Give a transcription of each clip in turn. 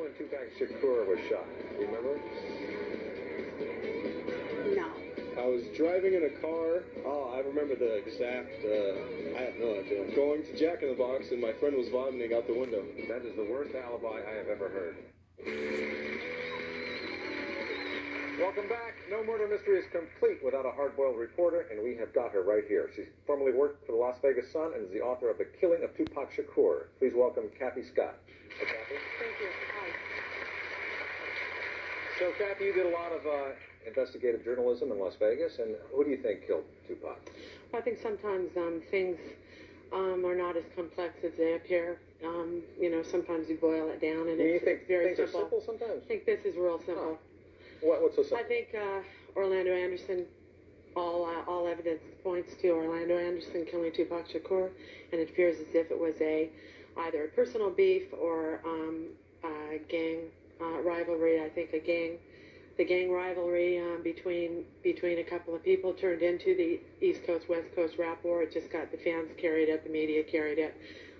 when Tupac Shakur was shot? Remember? No. I was driving in a car. Oh, I remember the exact. Uh, I have no idea. Going to Jack in the Box, and my friend was vomiting out the window. That is the worst alibi I have ever heard. Welcome back. No Murder Mystery is complete without a hard-boiled reporter, and we have got her right here. She's formerly worked for the Las Vegas Sun and is the author of The Killing of Tupac Shakur. Please welcome Cathy Scott. Hey, Cathy. Thank you. So, Cathy, you did a lot of uh, investigative journalism in Las Vegas, and who do you think killed Tupac? Well, I think sometimes um, things um, are not as complex as they appear. Um, you know, sometimes you boil it down and you it's, think it's very things simple. are simple sometimes? I think this is real simple. What, what's so simple? I think uh, Orlando Anderson. All uh, all evidence points to Orlando Anderson killing Tupac Shakur, and it appears as if it was a either a personal beef or um, a gang uh, rivalry. I think a gang the gang rivalry um, between between a couple of people turned into the East Coast West Coast rap war. It just got the fans carried it, the media carried it.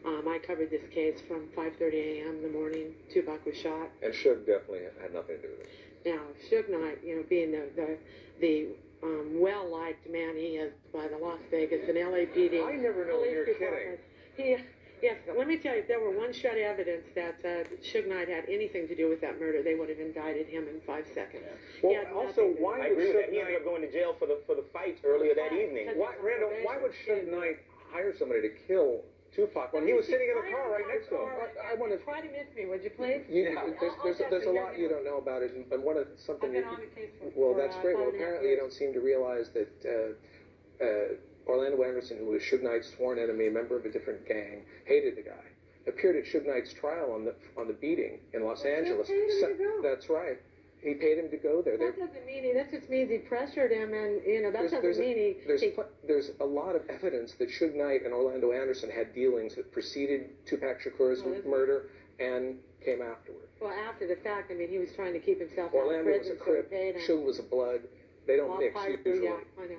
Um, I covered this case from 5:30 a.m. in the morning. Tupac was shot. And Suge definitely had nothing to do with it. Now, Suge Knight, you know, being the the, the um, well-liked man he is by the Las Vegas and LAPD. I never know you're kidding. He, yes, but let me tell you, if there were one shred of evidence that uh, Suge Knight had anything to do with that murder, they would have indicted him in five seconds. He Well, also, nothing to do why with would Suge that. He ended up going to jail for the for the fight earlier that evening. Why, Randall, why would Suge Knight hire somebody to kill Tupac when he was sitting in the car right next to him? I, want to try to miss me, would you please? You, Yeah. there's, there's, I'll- I'll there's a lot you you. don't know about it, and, and one of something. I've been that- on the case for well, that's uh, great. Well, and a half apparently you don't seem to realize that uh, uh, Orlando Anderson, who was Suge Knight's sworn enemy, a member of a different gang, hated the guy. Appeared at Suge Knight's trial on the on the beating in Los Well, Angeles. paid him So- to go. that's right. He paid him to go there. That There- doesn't mean he, that just means he pressured him and, you know, that There's, doesn't there's, mean he, a, there's, he there's a lot of evidence that Suge Knight and Orlando Anderson had dealings that preceded Tupac Shakur's Well, murder and came afterward. Well, after the fact, I mean, he was trying to keep himself out of Orlando was a he crip. Suge was a blood. They don't All mix usually. Yeah, I know.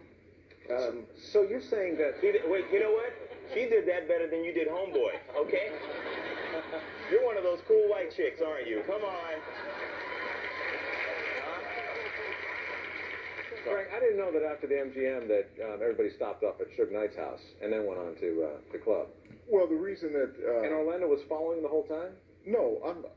Um, So you're saying that... She did- wait, you know what? She did that better than you did Homeboy. Okay. You're one of those cool white chicks, aren't you? Come on. Frank, I didn't know that after the MGM that um, everybody stopped off at Suge Knight's house and then went on to uh, the club. Well, the reason that uh, And Orlando was following the whole time? no, I'm, no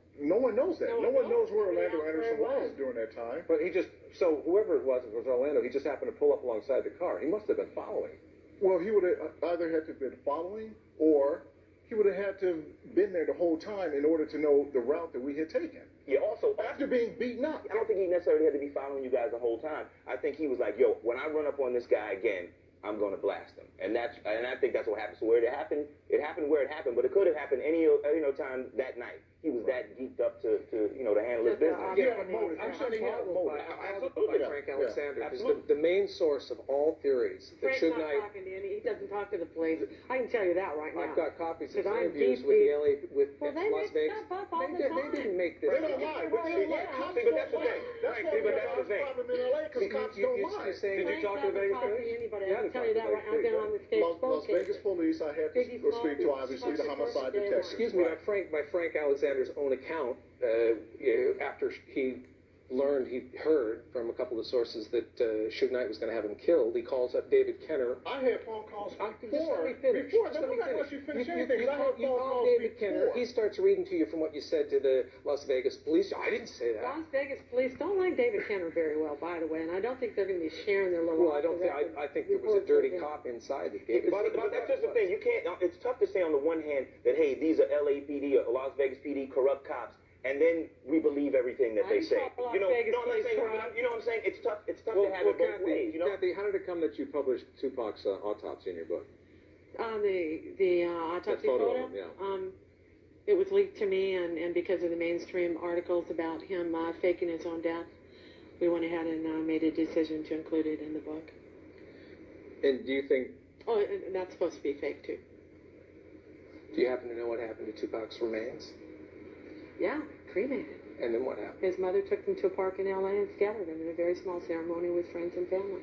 one knows that. No No, one one knows knows. where Orlando else Anderson where was was. during that time. But he just... So whoever it was, it was Orlando, he just happened to pull up alongside the car. He must have been following. Well, he would have either had to have been following, or he would have had to have been there the whole time in order to know the route that we had taken. Yeah. Also, After being beaten up. I don't think he necessarily had to be following you guys the whole time. I think he was like, yo, when I run up on this guy again, I'm gonna blast him. And that's and I think that's what happened. So where it happened, it happened where it happened, but it could have happened any you know time that night. He was that geeked up to, to you know to handle his business. Yeah, I mean, motive. I'm yeah. sure they had a motive. by, Absolutely. by Frank Alexander because Absolutely. the, the main source of all theories that Frank's Suge not Knight. talking to any, he doesn't talk to the police. I can tell you that right now. I've got copies of Because interviews deep, with the LA with Well, they Las Vegas. stuff up all they, the did, they time. didn't make this. They don't lie. But see, Yeah. cops See, but that's the thing. That's Right, why see, but that's the thing. a problem in LA because You- cops don't lie. Did you talk to the Vegas police? anybody. I can tell you that the right. I've been on the stage Las, Las. Vegas police, I had to go speak to obviously the homicide Day detective. Excuse me, by Frank, by Frank Alexander's own account, uh, after he learned, he heard from a couple of sources that uh, Suge Knight was going to have him killed, he calls up David Kenner. I had phone calls before. just let me finish. Before. Just No, let me I'm finish. you finish You- you- anything. you 'cause I call- you call David before. Kenner. He starts reading to you from what you said to the Las Vegas police. I didn't say that. Las Vegas police don't like David Kenner very well, by the way, and I don't think they're going to be sharing their little. Well, I don't think. I, I think there was a dirty cop inside that Yeah, gave it. but, but that's just the thing. You can't. It's tough to say on the one hand that hey, these are LAPD or Las Vegas PD corrupt cops, and then we believe everything that I they say. You know, Vegas no, I'm not police saying. corrupt. You know what I'm saying? It's tough. It's tough Well, to have well it both Cathy, ways. You know. Cathy, how did it come that you published Tupac's uh, autopsy in your book? Uh, the the uh, autopsy photo photo. of him, yeah. Um, it was leaked to me, and, and because of the mainstream articles about him uh, faking his own death, we went ahead and uh, made a decision to include it in the book. And do you think Oh, and and that's supposed to be fake too. Do you happen to know what happened to Tupac's remains? Yeah, cremated. And then what happened? His mother took them to a park in L.A. and scattered them in a very small ceremony with friends and family.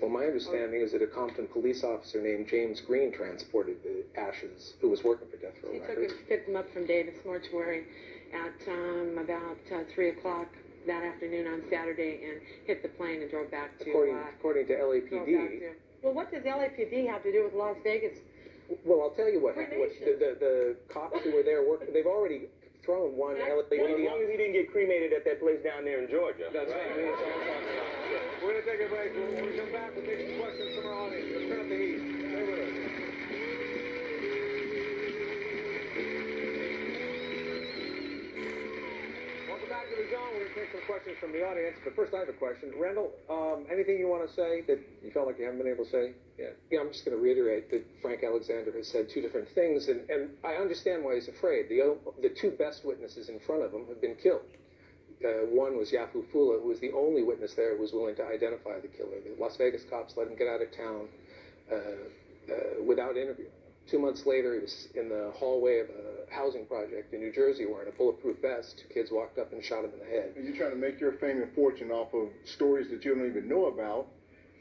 Well, my understanding is that a Compton police officer named James Green transported the ashes, who was working for Death Row He took Records. him, picked them up from Davis Mortuary at um, about uh, 3 o'clock that afternoon on Saturday and hit the plane and drove back to. According, uh, according to LAPD, to- Well, what does LAPD have to do with Las Vegas? well, I'll tell you what, what the, the, the cops who were there working, they've already thrown one That's- Well, as long as he didn't get cremated at that place down there in Georgia. That's right. We're going to take a break. When we come back, we'll take some questions from our audience. Let's turn up the heat. Back to the zone. We're going to take some questions from the audience. But first, I have a question. Randall, um, anything you want to say that you felt like you haven't been able to say? Yeah. Yeah, I'm just going to reiterate that Frank Alexander has said two different things, and, and I understand why he's afraid. The, the two best witnesses in front of him have been killed. Uh, one was Yafeu Fula, who was the only witness there who was willing to identify the killer. The Las Vegas cops let him get out of town uh, uh, without interviewing him. Two months later, he was in the hallway of a housing project in New Jersey wearing a bulletproof vest. Two kids walked up and shot him in the head. And you're trying to make your fame and fortune off of stories that you don't even know about.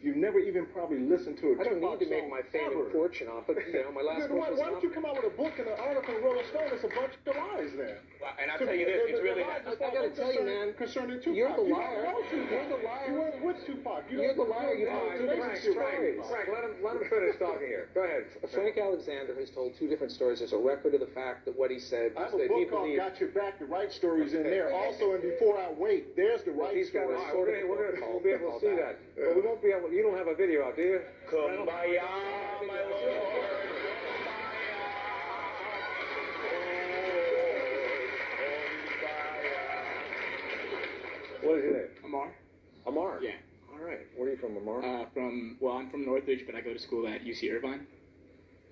You've never even probably listened to it. I don't need to make my fame ever. and fortune off of, you know, my last why, why don't you come out with a book and an article in Rolling Stone that's a bunch of lies then? And I'll tell you this, it's really that's I gotta tell you, man, concerning Tupac. you're the liar. Tupac. You're the liar. You weren't with Tupac. You You're the liar. You don't told know two the different stories. Frank, let him, let him finish talking here. Go ahead. Frank Alexander has told two different stories. There's a record of the fact that what he said I have a book called. Got Your Back, the right stories in there. Also, in Before I Wake, there's the Well, right he's got a stories. All right, sort we're gonna, we're gonna, called- we'll be able to see that. that. But we won't be able, you don't have a video out, do you? Kumbaya, my lord. What is your name? Amar? Amar? Yeah. All right. Where are you from, Amar? Uh, from, well, I'm from Northridge, but I go to school at UC Irvine.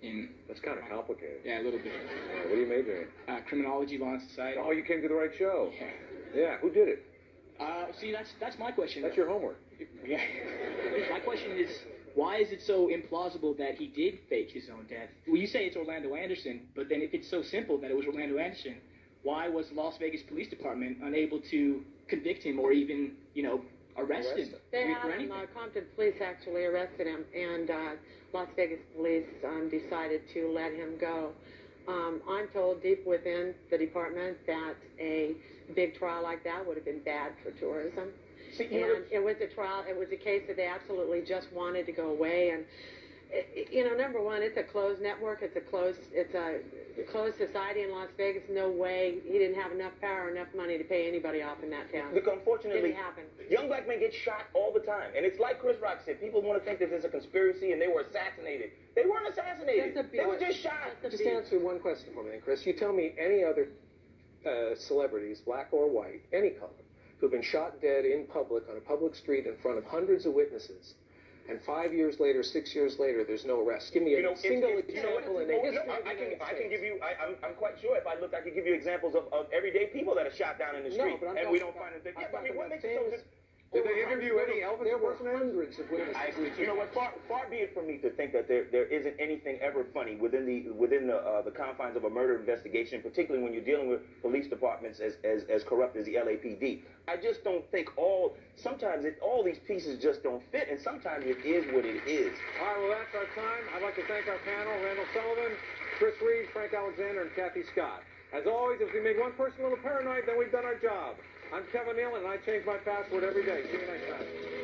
In, That's kind of complicated. yeah, a little bit. Uh, what are you majoring in? Uh, criminology, law and society. Oh, you came to the right show. Yeah. Yeah, who did it? Uh, see, that's, that's my question. That's your homework. Yeah. My question is, why is it so implausible that he did fake his own death? Well, you say it's Orlando Anderson, but then if it's so simple that it was Orlando Anderson, why was the Las Vegas Police Department unable to convict him or even, you know, arrest, Arrest him? They had him, uh, Compton police actually arrested him, and uh, Las Vegas police um, decided to let him go. Um, I'm told deep within the department that a big trial like that would have been bad for tourism. See, you know, And it was a trial, it was a case that they absolutely just wanted to go away. And, i- i- you know, number one, it's a closed network, it's a closed, it's a closed society in Las Vegas. No way, he didn't have enough power, enough money to pay anybody off in that town. Look, unfortunately, Didn't happen. young black men get shot all the time. And it's like Chris Rock said, people want to think that there's a conspiracy and they were assassinated. They weren't assassinated. They were just shot. Just a Just answer one question for me, then, Chris. You tell me any other uh, celebrities, black or white, any color, who've been shot dead in public on a public street in front of hundreds of witnesses, and five years later, six years later, there's no arrest. Give me a You know, single it's- you know example in the history no, of the I, I can, I can give you. I, I'm, I'm quite sure if I looked, I could give you examples of, of everyday people that are shot down in the No, street, I'm and we don't find a about- Yeah, interview any Elvis There were impersonators? hundreds of witnesses. I agree. You know what? Far, far be it from me to think that there, there isn't anything ever funny within the within the uh, the confines of a murder investigation, particularly when you're dealing with police departments as, as, as corrupt as the LAPD. I just don't think all. Sometimes it, all these pieces just don't fit, and sometimes it is what it is. All right, well, that's our time. I'd like to thank our panel, Randall Sullivan, Chris Reed, Frank Alexander, and Cathy Scott. As always, if we make one person a little paranoid, then we've done our job. I'm Kevin Nealon, and I change my password every day. See you next time.